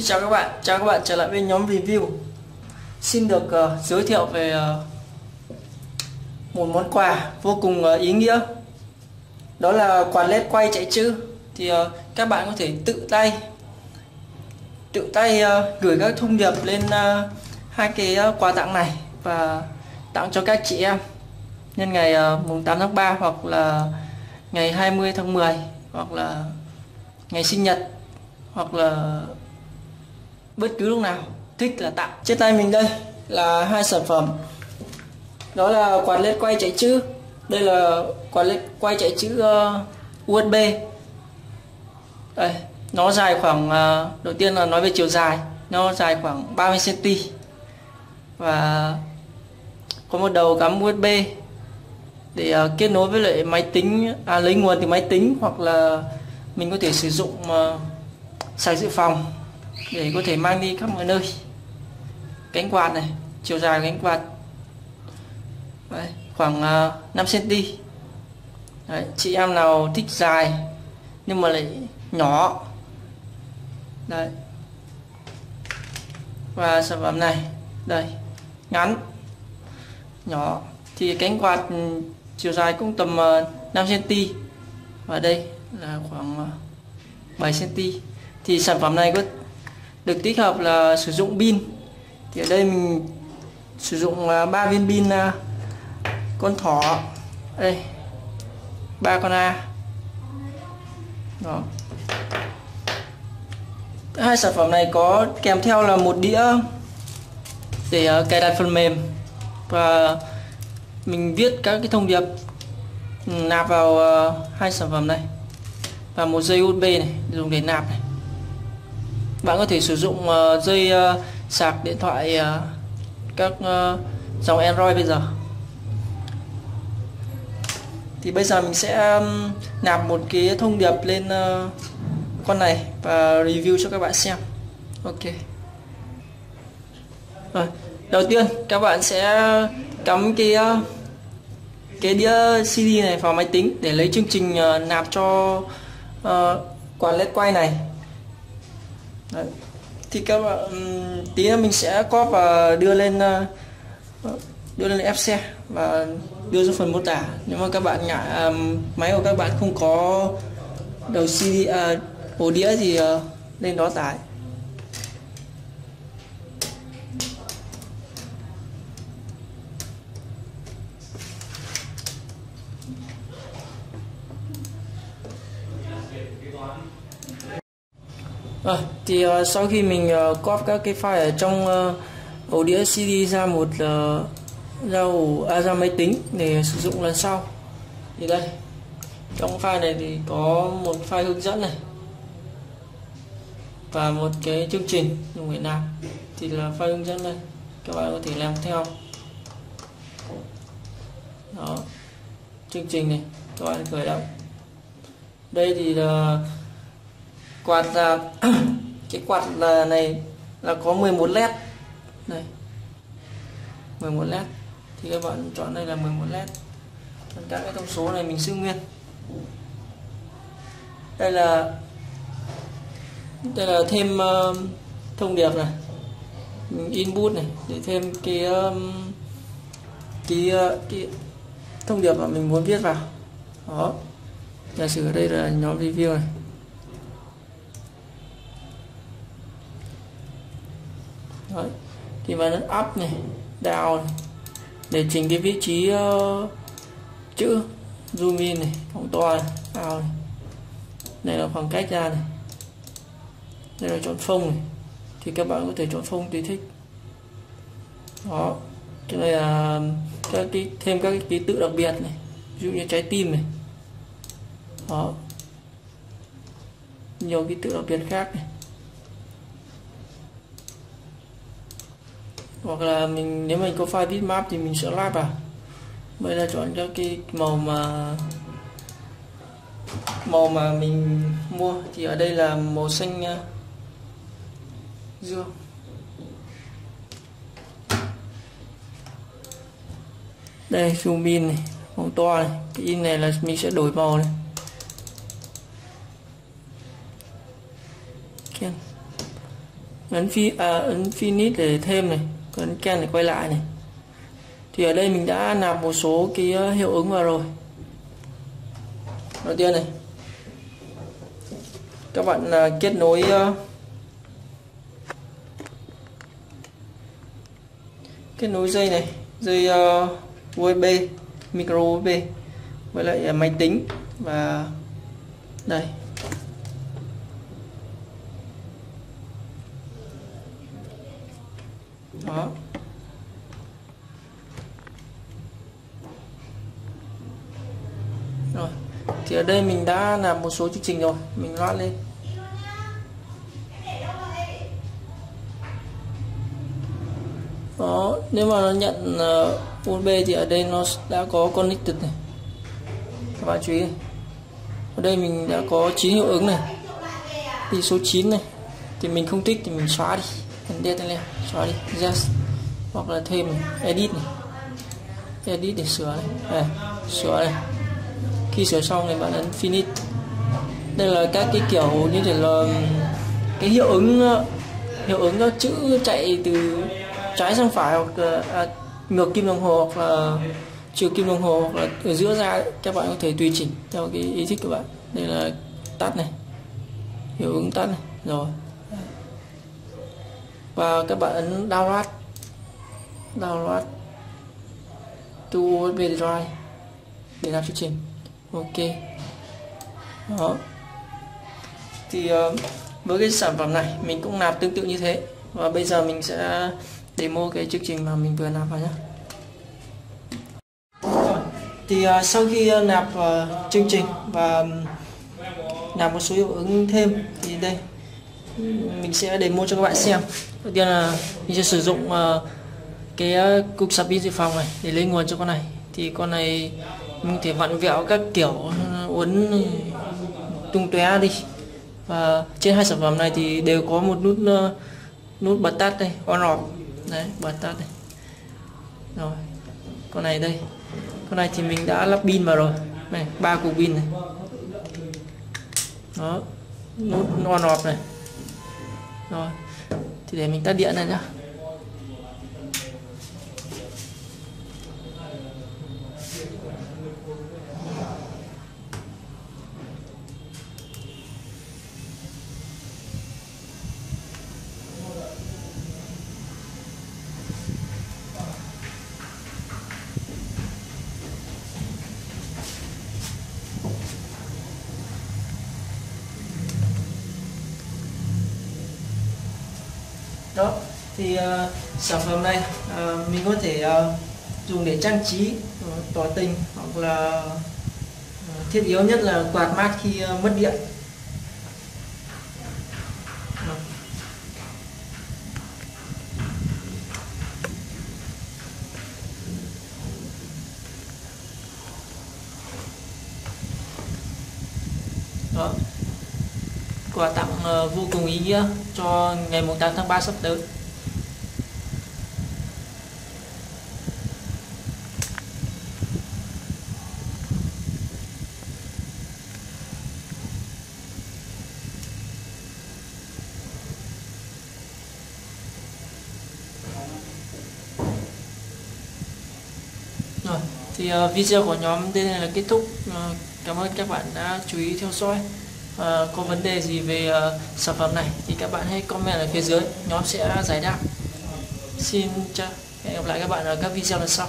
Xin chào các bạn, chào các bạn trở lại với nhóm review. Xin được uh, giới thiệu về uh, một món quà vô cùng uh, ý nghĩa. Đó là quạt led quay chạy chữ. Thì uh, các bạn có thể tự tay Tự tay uh, gửi các thông điệp lên uh, hai cái uh, quà tặng này Và tặng cho các chị em Nhân ngày uh, mùng 8 tháng 3 hoặc là ngày 20 tháng 10 Hoặc là ngày sinh nhật hoặc là bất cứ lúc nào thích là tặng. Trên tay mình đây là hai sản phẩm. Đó là quạt led quay chạy chữ. Đây là quạt led quay chạy chữ ờ, uh, USB đây nó dài khoảng uh, đầu tiên là nói về chiều dài. Nó dài khoảng 30 cm và có một đầu cắm USB để uh, kết nối với lại máy tính à, lấy nguồn từ máy tính hoặc là mình có thể sử dụng uh, sạc dự phòng để có thể mang đi khắp mọi nơi. Cánh quạt này chiều dài cánh quạt. Đấy, khoảng uh, 5 cm Đấy, chị em nào thích dài nhưng mà lại nhỏ. Đây và sản phẩm này đây ngắn nhỏ. Thì cánh quạt ừ, chiều dài cũng tầm à, 5 cm và đây là khoảng à, 7 cm thì sản phẩm này có được tích hợp là sử dụng pin. Thì ở đây mình sử dụng à, 3 viên pin à, con thỏ. Đây, ba con A. Đó. Hai sản phẩm này có kèm theo là một đĩa để à, cài đặt phần mềm. Và mình viết các cái thông điệp ừ, nạp vào hai sản phẩm này. Và một dây USB này, dùng để nạp này bạn có thể sử dụng uh, dây uh, sạc điện thoại uh, các uh, dòng Android bây giờ. Thì bây giờ mình sẽ um, nạp một cái thông điệp lên uh, con này và review cho các bạn xem. Ok. Rồi đầu tiên các bạn sẽ cắm cái uh, cái đĩa CD này vào máy tính để lấy chương trình uh, nạp cho uh, quạt led quay này. Đấy. thì các bạn tí nữa mình sẽ có và đưa lên uh, đưa lên ép xe và đưa ra phần mô tả nếu mà các bạn ngại um, ờ, máy của các bạn không có đầu CD uh, ờ, ổ đĩa thì uh, lên đó tải À, thì uh, sau khi mình ờ, uh, copy các cái file ở trong uh, ổ đĩa CD ra một uh, ra ổ à, ra máy tính để sử dụng lần sau. Thì đây trong file này thì có một file hướng dẫn này và một cái chương trình dùng để làm. Thì là file hướng dẫn đây các bạn có thể làm theo. Đó chương trình này các bạn khởi động. Đây thì là quạt là cái quạt là này là có 11 led này 11 led thì các bạn chọn đây là 11 led còn các cái thông số này mình giữ nguyên. Đây là đây là thêm uh, thông điệp này. Input này để thêm cái um, cái, uh, cái thông điệp mà mình muốn viết vào. Đó. Giả sử ở đây là nhóm review này. Đấy. thì bạn up này down này. để chỉnh cái vị trí uh, chữ zoom in này phóng to này out này. Đây là khoảng cách ra này. Đây là chọn phông này. Thì các bạn có thể chọn phông tùy thích. Đó. Cái này là các cái thêm các cái ký tự đặc biệt này. Ví dụ như trái tim này. Đó. Nhiều ký tự đặc biệt khác này. Hoặc là mình nếu mình có file bitmap thì mình sẽ lắp vào. Bây giờ chọn cho cái màu mà màu mà mình mua. Thì ở đây là màu xanh uh, dương. Đây zoom in này màu to này. Cái in này là mình sẽ đổi màu này. Ấn phi à, ấn finish để thêm này ấn ken để quay lại này. Thì ở đây mình đã nạp một số cái ờ, hiệu ứng vào rồi. Đầu tiên này. Các bạn uh, kết nối uh, kết nối dây này dây uh, USB micro USB với lại uh, máy tính và đây. Đó. Rồi thì ở đây mình đã làm một số chương trình rồi mình loát lên. Đó nếu mà nó nhận ờ, uh, USB thì ở đây nó đã có connected này. Các bạn chú ý ở đây mình đã có chín hiệu ứng này. Thì số 9 này. Thì mình không thích thì mình xóa đi mình delete lên. Xóa đi. Just. Hoặc là thêm edit này. Edit để sửa này, đây, sửa này. Khi sửa xong thì bạn ấn finish. Đây là các cái kiểu như thể là cái hiệu ứng hiệu ứng các chữ chạy từ trái sang phải hoặc là à, ngược kim đồng hồ hoặc là chiều kim đồng hồ hoặc là ở giữa ra các bạn có thể tùy chỉnh theo cái ý thích của bạn. Đây là tắt này. Hiệu ứng tắt này. Rồi và các bạn ấn download. Download to USB drive để làm chương trình. Ok. Đó. Thì uh, với cái sản phẩm này mình cũng nạp tương tự như thế. Và bây giờ mình sẽ demo cái chương trình mà mình vừa nạp vào nhé thì uh, sau khi uh, nạp uh, chương trình và um, nạp một số hiệu ứng thêm thì đây mình sẽ demo cho các bạn xem. Đầu tiên là mình sẽ sử dụng uh, cái ờ, cục sạc pin dự phòng này để lấy nguồn cho con này. Thì con này mình thể vặn vẹo các kiểu ờ, uốn tung tóe đi. Và trên hai sản phẩm này thì đều có một nút uh, nút bật tắt đây on off. Đấy bật tắt đây. Rồi con này đây. Con này thì mình đã lắp pin vào rồi. Này ba cục pin này. Đó nút on off này rồi thì để mình tắt điện này nhá. Đó. Thì uh, sản phẩm này uh, mình có thể uh, dùng để trang trí uh, tỏ tình hoặc là uh, thiết yếu nhất là quạt mát khi uh, mất điện. Đó quà tặng ờ, vô cùng ý nghĩa cho ngày 8 tháng 3 sắp tới. Rồi, thì ờ, video của nhóm đây là kết thúc. Ờ, cảm ơn các bạn đã chú ý theo dõi. Ờ, có vấn đề gì về uh, sản phẩm này thì các bạn hãy comment ở phía dưới nhóm sẽ giải đáp. Xin chào hẹn gặp lại các bạn ở các video lần sau.